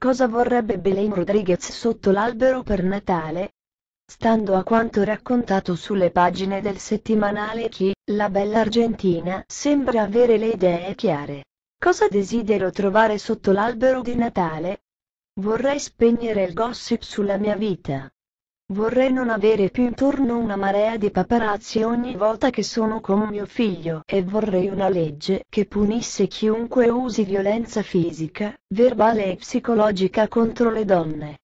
Cosa vorrebbe Belen Rodriguez sotto l'albero per Natale? Stando a quanto raccontato sulle pagine del settimanale Chi, la bella argentina sembra avere le idee chiare. Cosa desidero trovare sotto l'albero di Natale? Vorrei spegnere il gossip sulla mia vita. Vorrei non avere più intorno una marea di paparazzi ogni volta che sono con mio figlio e vorrei una legge che punisse chiunque usi violenza fisica, verbale e psicologica contro le donne.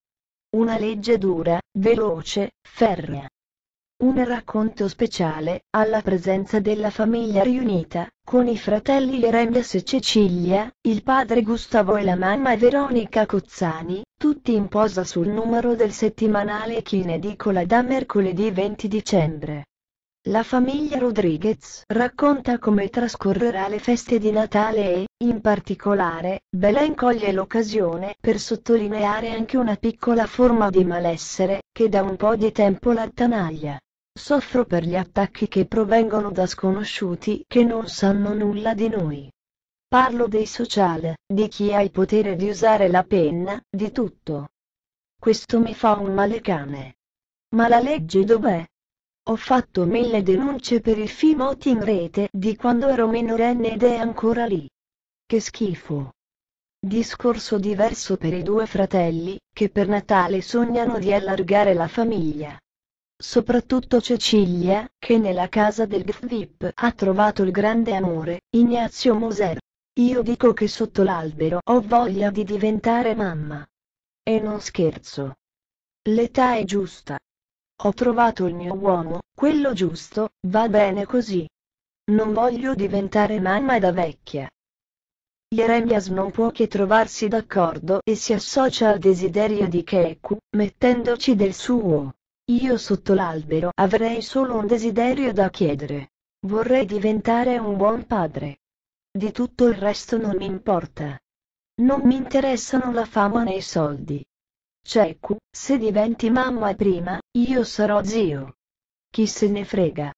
Una legge dura, veloce, ferrea. Un racconto speciale, alla presenza della famiglia riunita, con i fratelli Jeremias e Cecilia, il padre Gustavo e la mamma Veronica Cozzani, tutti in posa sul numero del settimanale Chi in edicola da mercoledì 20 dicembre. La famiglia Rodriguez racconta come trascorrerà le feste di Natale e, in particolare, Belen coglie l'occasione per sottolineare anche una piccola forma di malessere, che da un po' di tempo l'attanaglia. Soffro per gli attacchi che provengono da sconosciuti che non sanno nulla di noi. Parlo dei social, di chi ha il potere di usare la penna, di tutto. Questo mi fa un male cane. Ma la legge dov'è? Ho fatto mille denunce per il Fimoti in rete di quando ero minorenne ed è ancora lì. Che schifo. Discorso diverso per i due fratelli, che per Natale sognano di allargare la famiglia. Soprattutto Cecilia, che nella casa del GFVIP ha trovato il grande amore, Ignazio Moser. Io dico che sotto l'albero ho voglia di diventare mamma. E non scherzo. L'età è giusta. Ho trovato il mio uomo, quello giusto, va bene così. Non voglio diventare mamma da vecchia. Jeremias non può che trovarsi d'accordo e si associa al desiderio di Keku, mettendoci del suo. Io sotto l'albero avrei solo un desiderio da chiedere. Vorrei diventare un buon padre. Di tutto il resto non mi importa. Non mi interessano la fama né i soldi. Ceku, se diventi mamma prima, io sarò zio. Chi se ne frega.